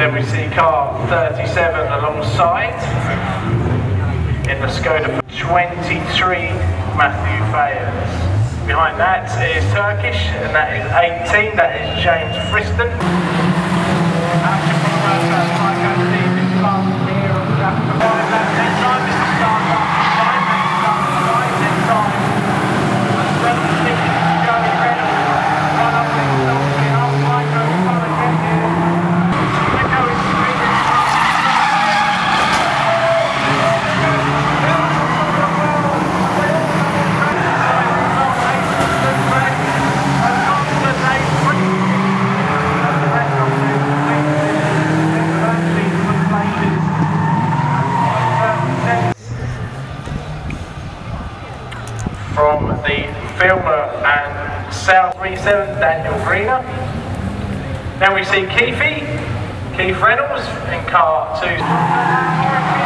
Then we see car 37 alongside in the Skoda 23 Matthew Fayers. Behind that is Turkish and that is 18, that is James Friston. The filmer and South 37, Daniel Greener. Then we see Keithy, Keith Reynolds in car 2.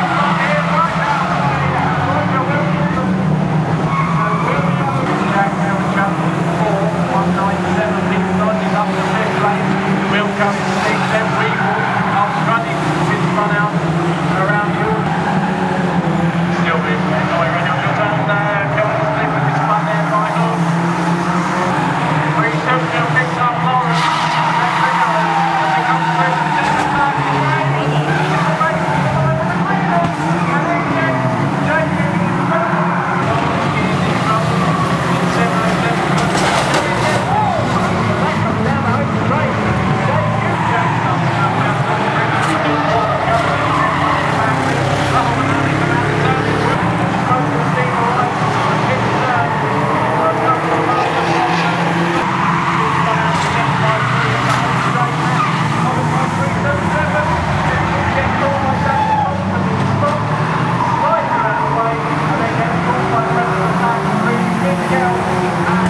So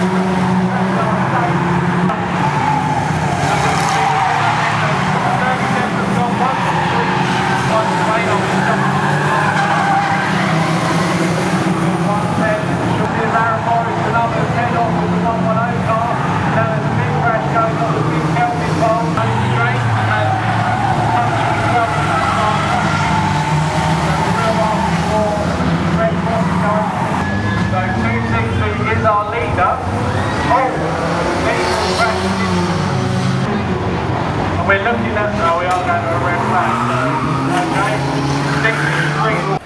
our leader, oh, And we're looking at, oh, we are going to a red flag, so, okay, 63